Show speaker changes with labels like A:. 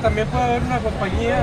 A: también puede haber una compañía